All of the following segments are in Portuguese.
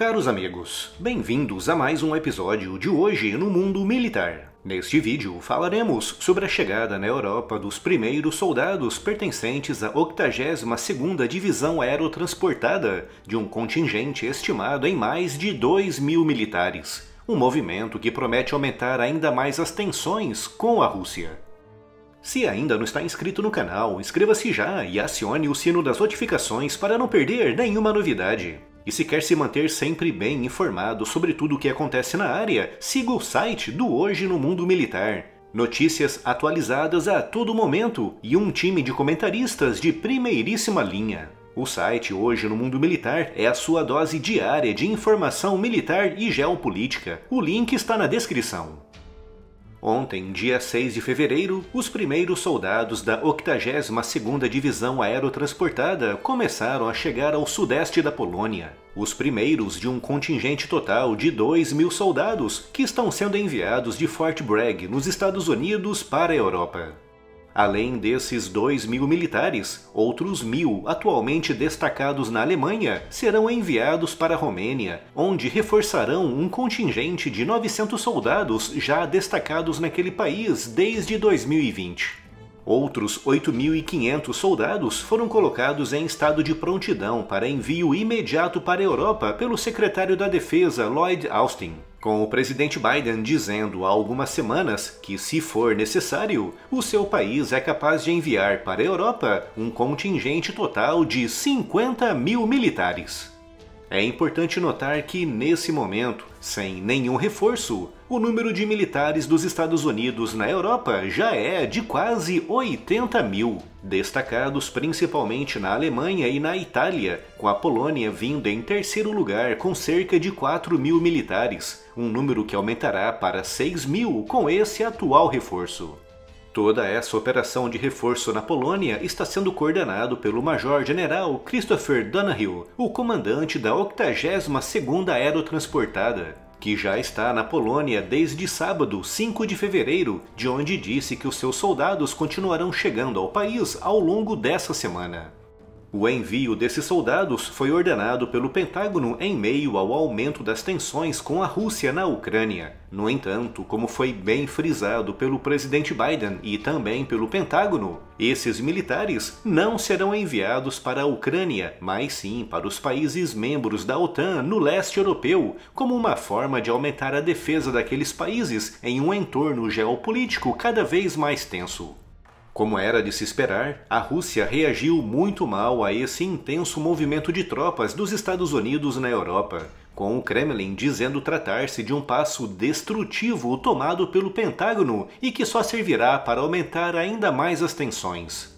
caros amigos, bem-vindos a mais um episódio de Hoje no Mundo Militar. Neste vídeo falaremos sobre a chegada na Europa dos primeiros soldados pertencentes à 82ª Divisão Aerotransportada, de um contingente estimado em mais de 2 mil militares, um movimento que promete aumentar ainda mais as tensões com a Rússia. Se ainda não está inscrito no canal, inscreva-se já e acione o sino das notificações para não perder nenhuma novidade. E se quer se manter sempre bem informado sobre tudo o que acontece na área, siga o site do Hoje no Mundo Militar. Notícias atualizadas a todo momento e um time de comentaristas de primeiríssima linha. O site Hoje no Mundo Militar é a sua dose diária de informação militar e geopolítica. O link está na descrição. Ontem, dia 6 de fevereiro, os primeiros soldados da 82ª Divisão Aerotransportada começaram a chegar ao sudeste da Polônia. Os primeiros de um contingente total de 2 mil soldados que estão sendo enviados de Fort Bragg, nos Estados Unidos, para a Europa. Além desses 2 mil militares, outros mil atualmente destacados na Alemanha serão enviados para a Romênia, onde reforçarão um contingente de 900 soldados já destacados naquele país desde 2020. Outros 8.500 soldados foram colocados em estado de prontidão para envio imediato para a Europa pelo secretário da Defesa Lloyd Austin com o presidente Biden dizendo há algumas semanas que, se for necessário, o seu país é capaz de enviar para a Europa um contingente total de 50 mil militares. É importante notar que, nesse momento, sem nenhum reforço, o número de militares dos Estados Unidos na Europa já é de quase 80 mil, destacados principalmente na Alemanha e na Itália, com a Polônia vindo em terceiro lugar com cerca de 4 mil militares, um número que aumentará para 6 mil com esse atual reforço. Toda essa operação de reforço na Polônia está sendo coordenado pelo Major-General Christopher Donoghue, o comandante da 82ª Aerotransportada, que já está na Polônia desde sábado, 5 de fevereiro, de onde disse que os seus soldados continuarão chegando ao país ao longo dessa semana. O envio desses soldados foi ordenado pelo Pentágono em meio ao aumento das tensões com a Rússia na Ucrânia. No entanto, como foi bem frisado pelo presidente Biden e também pelo Pentágono, esses militares não serão enviados para a Ucrânia, mas sim para os países membros da OTAN no leste europeu, como uma forma de aumentar a defesa daqueles países em um entorno geopolítico cada vez mais tenso. Como era de se esperar, a Rússia reagiu muito mal a esse intenso movimento de tropas dos Estados Unidos na Europa, com o Kremlin dizendo tratar-se de um passo destrutivo tomado pelo Pentágono e que só servirá para aumentar ainda mais as tensões.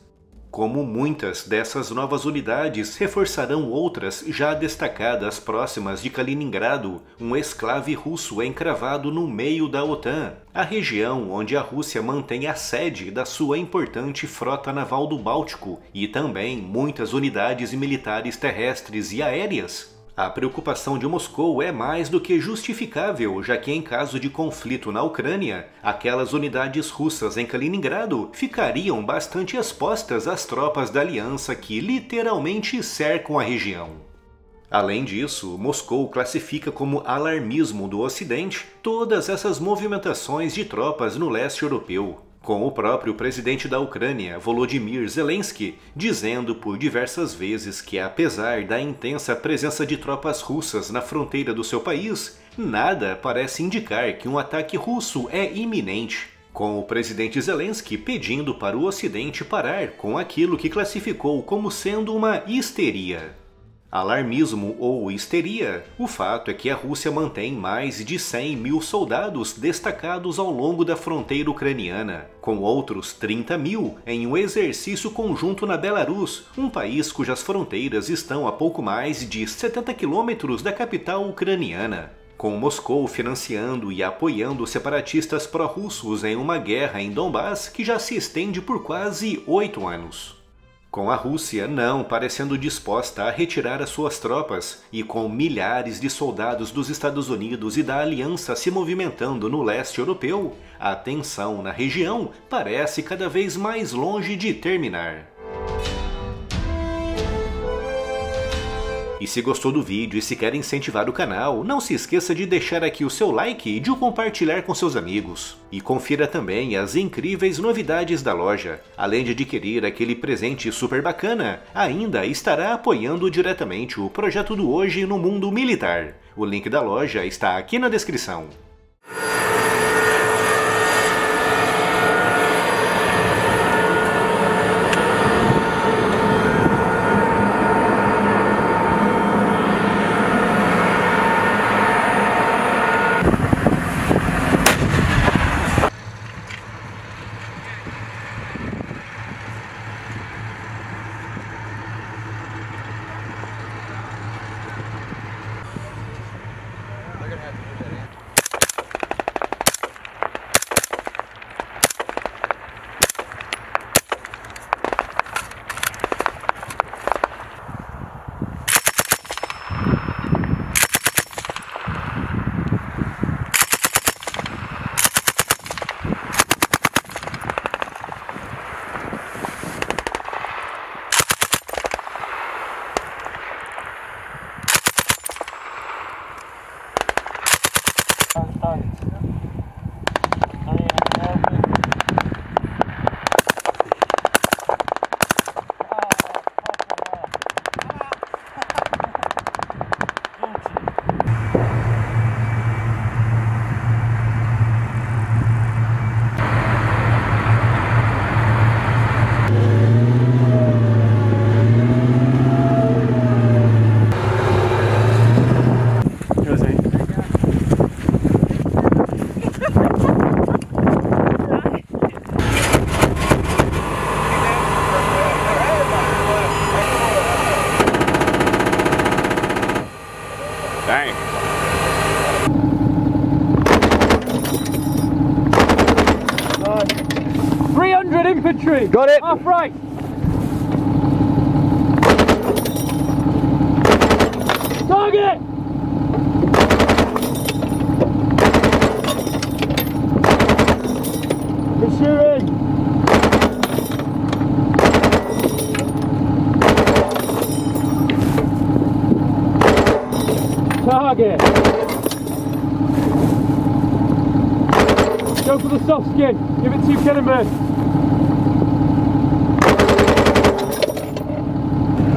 Como muitas dessas novas unidades reforçarão outras já destacadas próximas de Kaliningrado, um esclave russo encravado no meio da OTAN, a região onde a Rússia mantém a sede da sua importante frota naval do Báltico e também muitas unidades militares terrestres e aéreas. A preocupação de Moscou é mais do que justificável, já que em caso de conflito na Ucrânia, aquelas unidades russas em Kaliningrado ficariam bastante expostas às tropas da aliança que literalmente cercam a região. Além disso, Moscou classifica como alarmismo do Ocidente todas essas movimentações de tropas no leste europeu, com o próprio presidente da Ucrânia, Volodymyr Zelensky, dizendo por diversas vezes que, apesar da intensa presença de tropas russas na fronteira do seu país, nada parece indicar que um ataque russo é iminente. Com o presidente Zelensky pedindo para o Ocidente parar com aquilo que classificou como sendo uma histeria. Alarmismo ou histeria, o fato é que a Rússia mantém mais de 100 mil soldados destacados ao longo da fronteira ucraniana, com outros 30 mil em um exercício conjunto na Belarus, um país cujas fronteiras estão a pouco mais de 70 quilômetros da capital ucraniana. Com Moscou financiando e apoiando separatistas pró-russos em uma guerra em Donbass que já se estende por quase oito anos com a Rússia não parecendo disposta a retirar as suas tropas e com milhares de soldados dos Estados Unidos e da Aliança se movimentando no leste europeu, a tensão na região parece cada vez mais longe de terminar. E se gostou do vídeo e se quer incentivar o canal, não se esqueça de deixar aqui o seu like e de o compartilhar com seus amigos. E confira também as incríveis novidades da loja. Além de adquirir aquele presente super bacana, ainda estará apoiando diretamente o projeto do Hoje no Mundo Militar. O link da loja está aqui na descrição. Dang. Three hundred infantry. Got it. Half right. Target. Go for the soft skin. Give it to Kennenberg.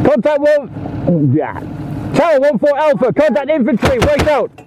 Contact one. Yeah. Tower one four Alpha. Contact infantry. Wait out.